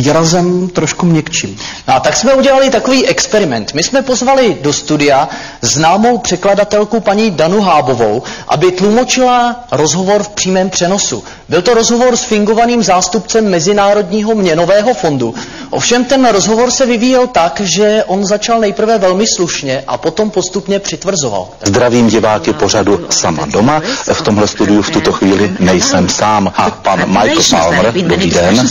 výrazem trošku měkčím. No a tak jsme udělali takový experiment. My jsme pozvali do studia známou překladatelku paní Danu Hábovou, aby tlumočila rozhovor v přímém přenosu. Byl to rozhovor s fingovaným zástupcem Mezinárodního měnového fondu. Ovšem ten rozhovor se vyvíjel tak, že on začal nejprve velmi slušně a potom postupně přitvrzoval. Zdravím diváky pořadu Sama doma. V tomhle studiu v tuto chvíli nejsem sám. A pan Michael Palmer, dobrý den,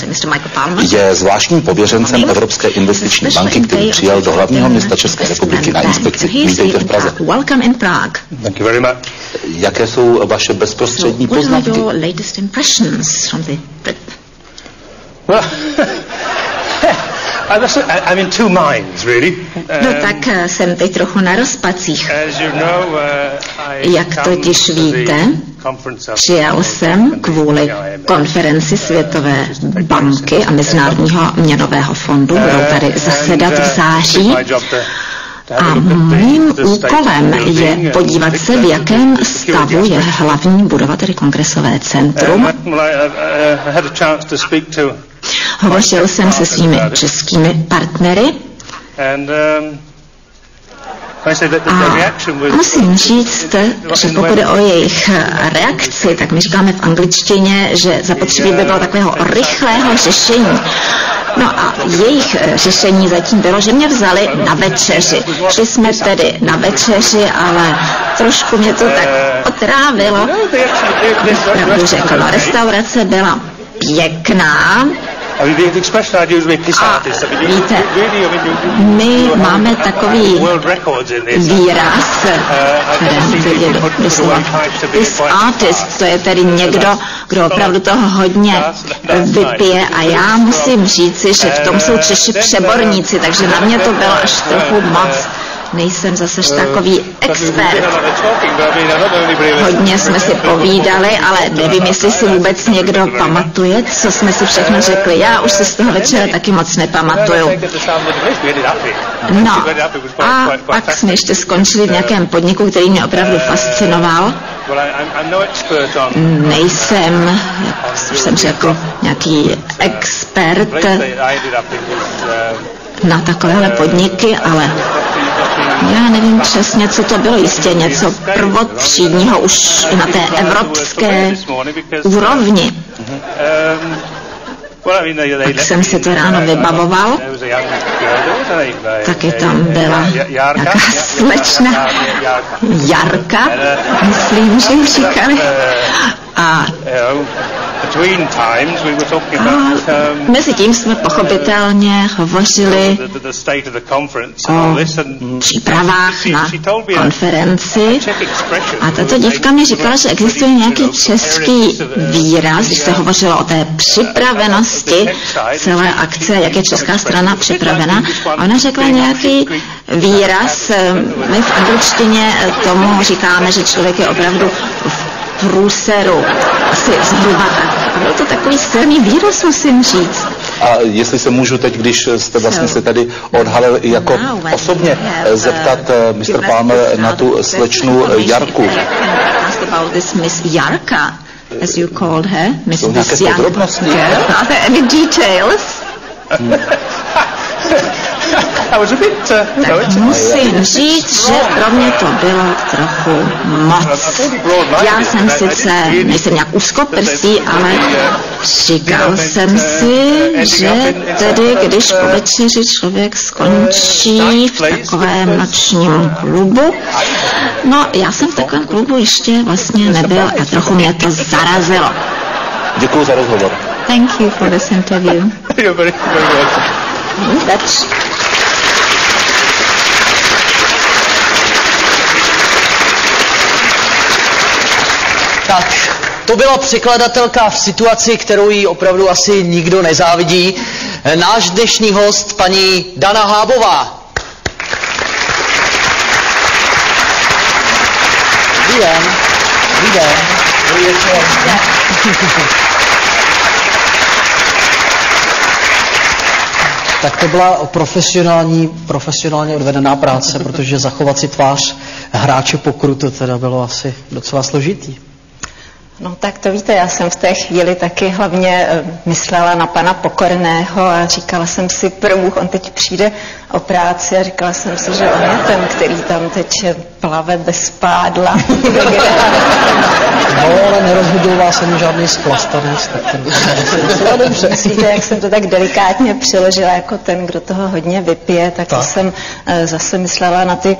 je zvláštním pověřencem Evropské investiční banky, který přijal do hlavního města České republiky na inspekci. Vítejte v Praze. Welcome in Prague. Thank you very much. Jaké jsou vaše bezprostřední poznatky? Well, I'm in two minds, really. No Um, tak eh, jsem teď trochu na rozpacích. As you know, uh, Jak totiž víte, Přijel jsem kvůli konferenci Světové banky a Mezinárodního měnového fondu. Budou tady zasedat v září. A mým úkolem je podívat se, v jakém stavu je hlavní budova, tedy kongresové centrum. Hovořil jsem se svými českými partnery a musím říct, že pokud je o jejich reakci, tak my říkáme v angličtině, že zapotřebí by bylo takového rychlého řešení. No a jejich eh, řešení zatím bylo, že mě vzali na večeři. Šli jsme tedy na večeři, ale trošku mě to tak otrávilo. Pravdu řekl, no, restaurace byla pěkná, A víte, my máme takový výraz, kterému vědě do, doslova. This artist, to je tedy někdo, kdo opravdu toho hodně vypije. A já musím říci, že v tom jsou Češi přeborníci, takže na mě to bylo až trochu moc. Nejsem zase takový expert. Hodně jsme si povídali, ale nevím, jestli si vůbec někdo pamatuje, co jsme si všechno řekli. Já už si z toho večera taky moc nepamatuju. No a pak jsme ještě skončili v nějakém podniku, který mě opravdu fascinoval. Nejsem, jak už jsem řekl, nějaký expert na takovéhle podniky, ale já nevím přesně, co to bylo. Jistě něco prvotřídního už na té evropské úrovni. Tak jsem si to ráno vybavoval. Taky tam byla nějaká slečna Jarka, myslím, že říkali. A a mezi tím jsme pochopitelně hovořili o přípravách na konferenci. A tato dívka mi říkala, že existuje nějaký český výraz, když se hovořilo o té připravenosti celé akce, jak je česká strana připravena. A ona řekla nějaký výraz, my v angličtině tomu říkáme, že člověk je opravdu v průseru, asi zhruba tak. A byl to takový silný výraz, musím říct. A jestli se můžu teď, když jste vlastně se tady odhalil i jako osobně zeptat eh, Mr. Palmer na tu slečnu Jarku. Miss Jarka, as you called her, Miss nějaké podrobnosti? Are there any details? Tak musím říct, že pro mě to bylo trochu moc. Já jsem sice, nejsem nějak úzkoprsý, ale říkal jsem si, že tedy, když po večeři člověk skončí v takovém nočním klubu, no já jsem v takovém klubu ještě vlastně nebyl a trochu mě to zarazilo. Děkuji za rozhovor. Thank you for this interview. You're very, very welcome. Vůbec. Tak, to byla překladatelka v situaci, kterou jí opravdu asi nikdo nezávidí. Náš dnešní host, paní Dana Hábová. Dobrý den. Dobrý den. Dobrý večer. Tak to byla profesionální, profesionálně odvedená práce, protože zachovat si tvář hráče pokru to teda bylo asi docela složitý. No tak to víte, já jsem v té chvíli taky hlavně eh, myslela na pana Pokorného a říkala jsem si, promůh, on teď přijde o práci a říkala jsem si, že on je ten, který tam teď plave bez pádla. no, ale nerozhodoval jsem žádný splastanec, tak ten dobře. Myslíte, jak jsem to tak delikátně přiložila jako ten, kdo toho hodně vypije, tak, tak. jsem uh, zase myslela na ty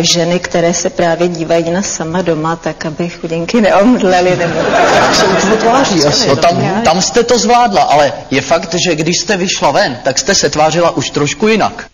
ženy, které se právě dívají na sama doma, tak aby chudinky neomdlely tak se to tváří asi. No tam, tam jste to zvládla, ale je fakt, že když jste vyšla ven, tak jste se tvářila už trošku jinak.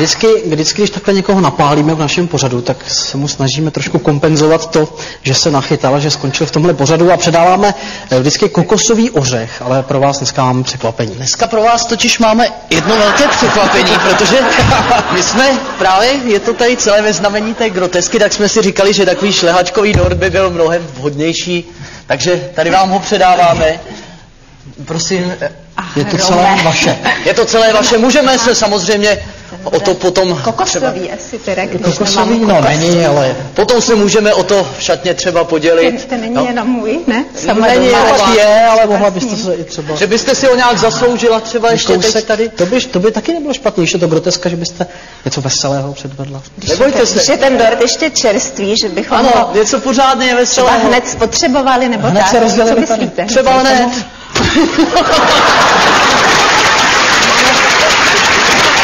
Vždycky, vždycky, když takhle někoho napálíme v našem pořadu, tak se mu snažíme trošku kompenzovat to, že se nachytal, že skončil v tomhle pořadu a předáváme eh, vždycky kokosový ořech, ale pro vás dneska máme překvapení. Dneska pro vás totiž máme jedno velké překvapení, protože my jsme právě, je to tady celé ve znamení té grotesky, tak jsme si říkali, že takový šlehačkový dort by byl mnohem vhodnější, takže tady vám ho předáváme. Prosím, je to celé vaše. Je to celé vaše, můžeme se samozřejmě o to potom Kokosový třeba... asi teda, když Kokosový, no není, ale... Potom se můžeme o to v šatně třeba podělit. Ten, ten není no. jenom můj, ne? Sama není, je, ale mohla byste se i třeba... Že byste si ho nějak zasloužila třeba ještě kousek, teď tady? To by, to by taky nebylo špatně, ještě to groteska, že byste něco veselého předvedla. Nebojte se. Když je ten dort ještě čerstvý, že bychom ano, ho něco pořádně veselého. hned spotřebovali, nebo hned tak, se co myslíte? Třeba hned.